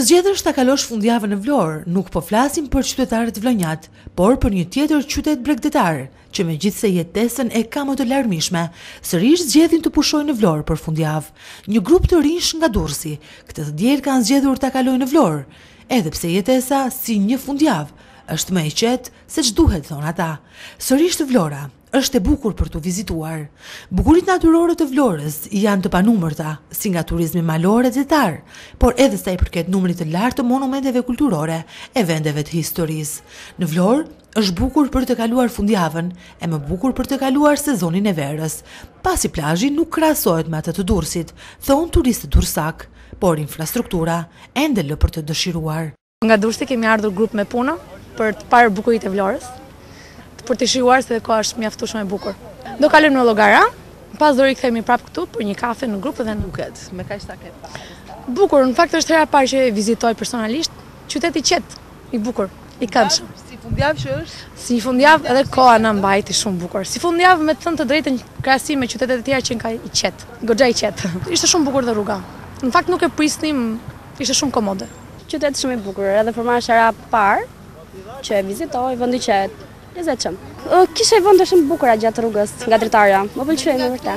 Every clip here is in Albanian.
Të zgjedhësh ta kalosh fundjavën në Vlorë, nuk po flasim për qytetarët vlonjatë, por për një tjetër qytet bregdetar, që megjithëse jetesën e ka më të larmishme, sërish zgjedhin të pushojnë në Vlorë për fundjavë. Një grup të rinjsh nga Durrësi, këtë të diel kanë zgjedhur ta kalojnë në Vlorë, edhe pse jetesa si një fundjavë është më e qetë seç duhet, thonë ata. sërish Vlora. Është e bukur për t'u vizituar. Bukuritë natyrore të Vlorës janë të panumërta, si nga turizmi malor e detar, por edhe sa i përket numrit të lartë të monumenteve kulturore e vendeve të historisë. Në Vlorë është bukur për të kaluar fundjavën, e më bukur për të kaluar sezonin e verës, pasi plazhi nuk krahasohet me atë të Durrësit, thonë turistët durrësakë, por infrastruktura ende lë për të dëshiruar. Nga Durrësi kemi ardhur grup me punë për të parë bukuritë e Vlorës, për të shijuar se koha është mjaftueshëm e bukur. Do kalojmë në Llogara, pastaj do rikthehemi prapë këtu për një kafe në grup dhe në Buket. Me kaq sa ke parë. Bukur, në fakt është hera e parë që e vizitoj personalisht, qytet i qetë, i bukur, i këndshëm. Si fundjavë që është? Si fundjavë edhe koha na mbajti shumë bukur. Si fundjavë me të thënë të drejtën krahasim me qytetet e tjera goxha i qetë, goxha i qetë. Ishte shumë bukur dhe rruga. Në fakt nuk e prisnim Ishte shumë komode. Qytet shumë i bukur, edhe për mua hera e parë, që e vizitoj, vend i qetë, i lezetshëm. Kishte vende shumë të bukura gjatë rrugës nga dritarja, më pëlqeu me vërte.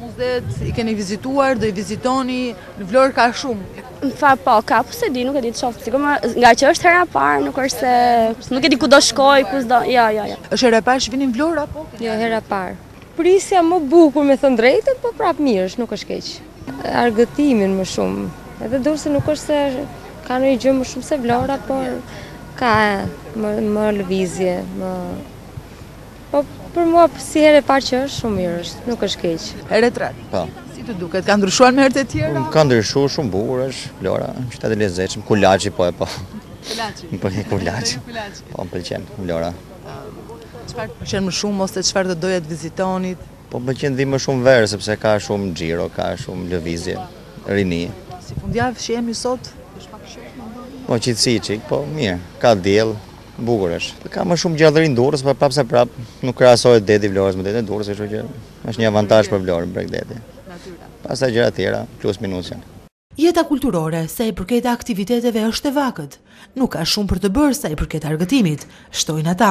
Muzet i keni vizituar, do i vizitoni, në Vlorë ka shumë. Në fakt po, ka, po se di, nuk e di të shofim, s'i kemi, ngaqë është hera e parë, nuk është se, nuk e di ku do shkoj, ku s'do, ja, ja, ja. Është hera e parë që vini në Vlorë, apo? Ja, jo, hera e parë. Prisja më bukur me thënë drejtën, po prapë mirë është, nuk është keq. Argëtimin më shumë, edhe Durrësi nuk është se ka ndonjë gjë më shumë se Vlora, por ka më, më lëvizje, më... Po për mua po si herë e parë që është, shumë mirë është, nuk është keq. Retret. Po. Si të duket, ka ndryshuar me herët e tjera? Ka ndryshuar shumë bukur është, Vlora, një qytet i lezetshëm, kulaçi po e po. Kulaçi. Po e kulaçi. Po më pëlqen Vlora. Çfarë të pëlqen më shumë ose çfarë do donit të vizitonit? Po më pëlqen të vij më shumë verës sepse ka shumë xhiro, ka shumë lëvizje, rini. Si fundjavë që jemi sot, është pak qetë më ndonjë? Po qetësi çik, po mirë, ka diell, bukur është. Ka më shumë gjallëri në Durrës, por prapëseprapë nuk krahasohet deti Vlorës me detin e Durrësit, kështu që është një avantazh për Vlorën bregdeti. Natyra. Pastaj gjëra të tjera, plus minus janë. Jeta kulturore, sa i përket aktiviteteve është e vakët. Nuk ka shumë për të bërë sa i përket argëtimit, shtojnë ata.